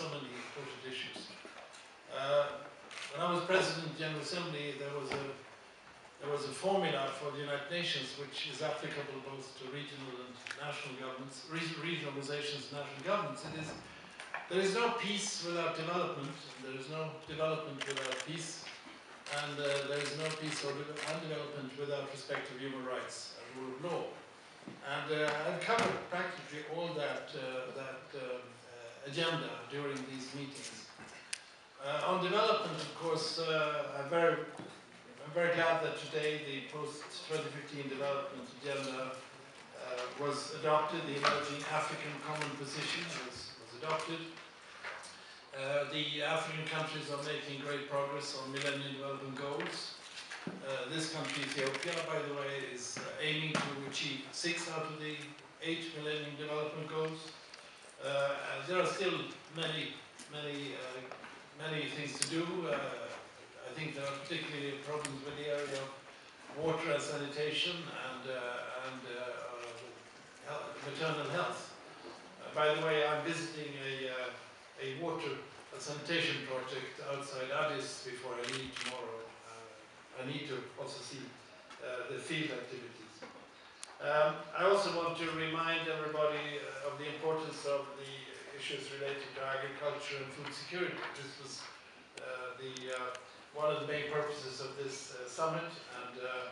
so many important issues. Uh, when I was President of the General Assembly, there was a there was a formula for the United Nations which is applicable both to regional and national governments, regional organizations and national governments. It is there is no peace without development, there is no development without peace, and uh, there is no peace or development without respect of human rights and rule of law. And uh, I've covered practically all that, uh, that uh, agenda during these meetings. Uh, on development, of course, uh, I'm very I'm very glad that today the post-2015 development agenda uh, was adopted, the emerging African common position was, was adopted. Uh, the African countries are making great progress on Millennium Development Goals. Uh, this country, Ethiopia, by the way, is uh, aiming to achieve six out of the eight Millennium Development Goals. Uh, there are still many, many, uh, many things to do I think there are particularly problems with the area of water and sanitation and, uh, and uh, health, maternal health. Uh, by the way, I'm visiting a, uh, a water and sanitation project outside Addis before I leave tomorrow. Uh, I need to also see uh, the field activities. Um, I also want to remind everybody the importance of the issues related to agriculture and food security. This was the one of the main purposes of this uh, summit, and uh,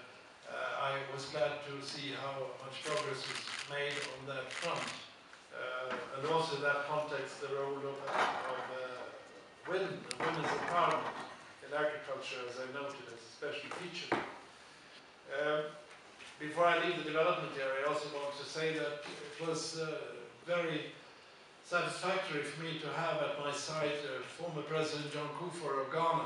uh, I was glad to see how much progress was made on that front. and also in that context, the role of, of women women's empowerment in agriculture, as I noted, as a special feature. Um, before I leave the development area, I also want to say that it was uh, very satisfactory for me to have at my side uh, former President John Kufuor of Ghana,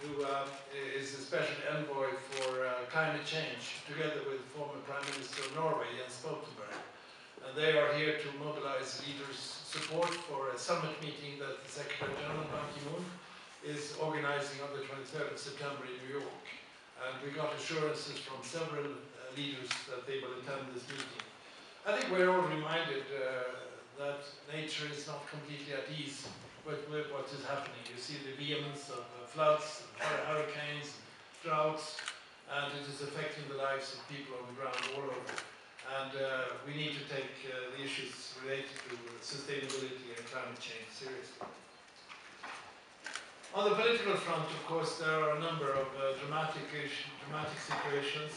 who uh, is a special envoy for uh, climate change, together with former Prime Minister of Norway, Jens Stoltenberg. And they are here to mobilize leaders' support for a summit meeting that the Secretary General Ban Ki-moon is organizing on the 23rd of September in New York. And we got assurances from several uh, leaders that they will attend this meeting. I think we're all reminded uh, that nature is not completely at ease with, with what is happening. You see the vehemence of uh, floods, hurricanes, droughts, and it is affecting the lives of people on the ground all over. And uh, we need to take uh, the issues related to sustainability and climate change seriously. On the political front, of course, there are a number of uh, dramatic, dramatic situations.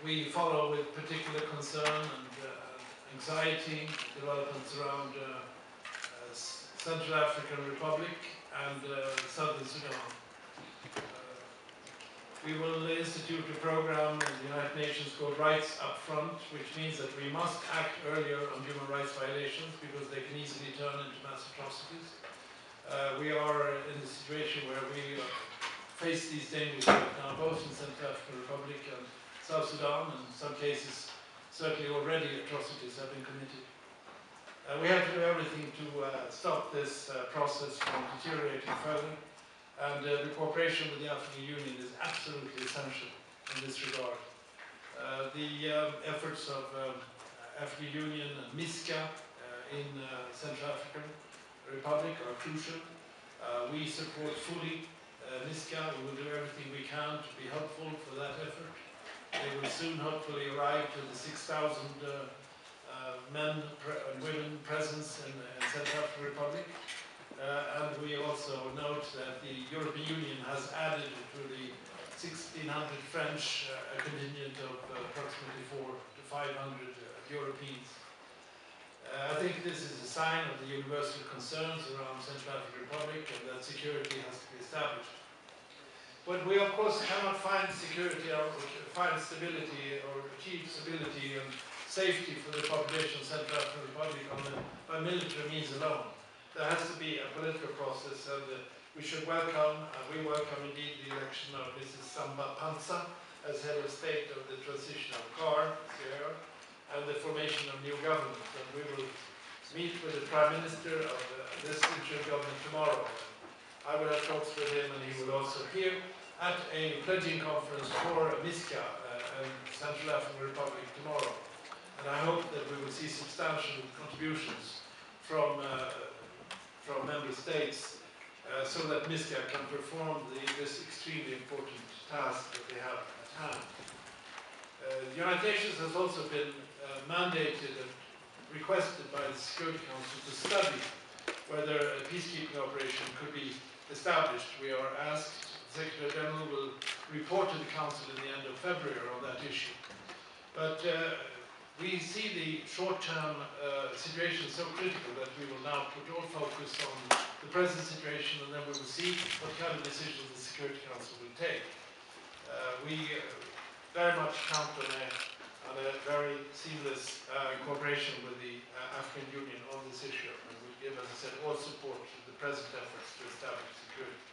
Uh, we follow with particular concern and uh, anxiety developments around uh, Central African Republic and uh, Southern Sudan. Uh, we will institute a program in the United Nations called Rights Up Front, which means that we must act earlier on human rights violations because they can easily turn into mass atrocities. Uh, we are in a situation where we face these dangers right now, both in Central African Republic and South Sudan, and in some cases, certainly already atrocities have been committed. Uh, we have to do everything to uh, stop this uh, process from deteriorating further, and uh, the cooperation with the African Union is absolutely essential in this regard. Uh, the um, efforts of um, African Union and MISCA uh, in Central African Republic are crucial. we support fully MISCA. We will do everything we can to be helpful for that effort. They will soon hopefully arrive to the 6,000 men and women presence in, Central African Republic. Uh, and we also note that the European Union has added to the 1,600 French uh, contingent of uh, approximately four to 500 uh, Europeans. Uh, I think this is a sign of the universal concerns around Central African Republic and that security has to be established. But we of course cannot find security or find stability or achieve stability and safety for the population Central African Republic on the, by military means alone. There has to be a political process and uh, we should welcome, and we welcome indeed the election of Mrs. Samba Panza as head of state of the transitional CAR, and the formation of new government. And we will meet with the Prime Minister of the, this interim government tomorrow. I will have talks with him and he will also appear at a pledging conference for MISCA uh, and Central African Republic tomorrow. And I hope that we will see substantial contributions from uh, member states uh, so that MISCA can perform the, this extremely important task that they have at hand. Uh, the United Nations has also been uh, mandated and requested by the Security Council to study whether a peacekeeping operation could be established. We are asked, the Secretary General will report to the Council in the end of February on that issue. But uh, we see the short-term uh, situation so critical that we will now put all focus on the present situation and then we will see what kind of decisions the Security Council will take. Uh, we uh, very much count on a, on a very seamless uh, cooperation with the uh, African Union on this issue and we give, as I said, all support to the present efforts to establish security.